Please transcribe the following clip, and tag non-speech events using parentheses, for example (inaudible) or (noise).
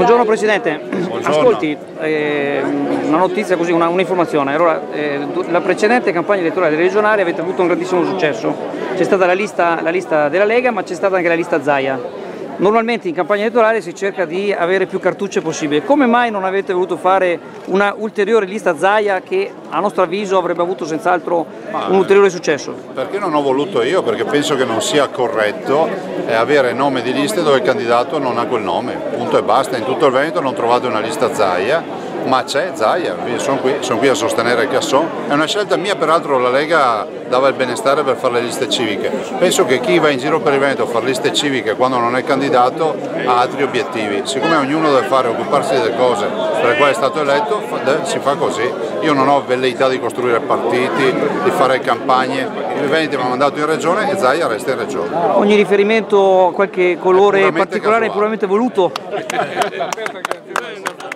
Buongiorno Presidente, Buongiorno. ascolti eh, una notizia così, una, un'informazione. Allora, eh, la precedente campagna elettorale regionale avete avuto un grandissimo successo, c'è stata la lista, la lista della Lega ma c'è stata anche la lista Zaia. Normalmente in campagna elettorale si cerca di avere più cartucce possibile. Come mai non avete voluto fare una ulteriore lista Zaia che a nostro avviso avrebbe avuto senz'altro un ulteriore successo? Perché non ho voluto io? Perché penso che non sia corretto eh, avere nome di liste dove il candidato non ha quel nome, punto e basta. In tutto il Veneto non trovate una lista Zaia ma c'è Zaia, sono qui, sono qui, a sostenere Casson, è una scelta mia, peraltro la Lega dava il benestare per fare le liste civiche, penso che chi va in giro per il Veneto a fare liste civiche quando non è candidato ha altri obiettivi, siccome ognuno deve fare, occuparsi delle cose per le quali è stato eletto, si fa così, io non ho velleità di costruire partiti, di fare campagne, il Veneto mi ha mandato in regione e Zaia resta in regione. Ogni riferimento a qualche colore particolare è puramente voluto? (laughs)